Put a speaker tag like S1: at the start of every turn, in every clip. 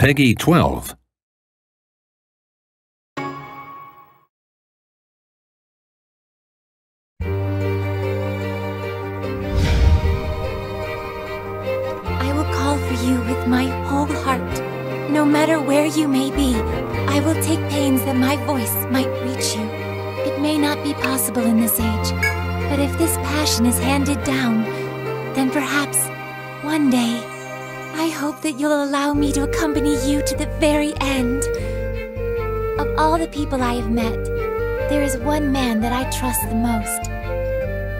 S1: Peggy 12.
S2: I will call for you with my whole heart. No matter where you may be, I will take pains that my voice might reach you. It may not be possible in this age, but if this passion is handed down, then perhaps one day hope that you'll allow me to accompany you to the very end. Of all the people I have met, there is one man that I trust the most.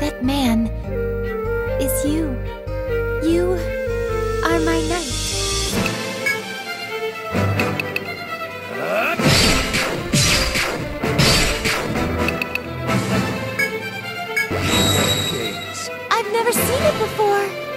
S2: That man is you. You are my knight. I've never seen it before.